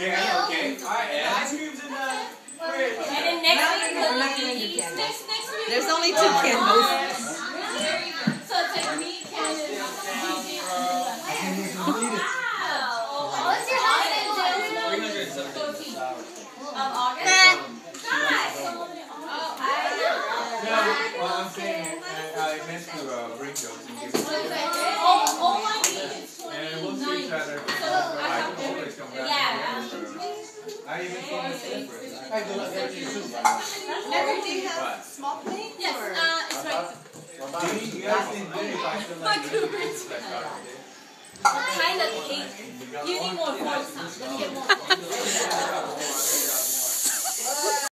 Yeah, okay. Alright, ice cream's in the fridge. And then next week, we'll not candles. There's only two candles. So it's. What's your Of August? Well, I'm saying, I, I meant to uh, bring those. Everything has small plates Yes, uh, it's right. Do you you didn't do it if I still My like it? cougars. Uh, Kind of cake. You need more forks, huh? Let me get more forks.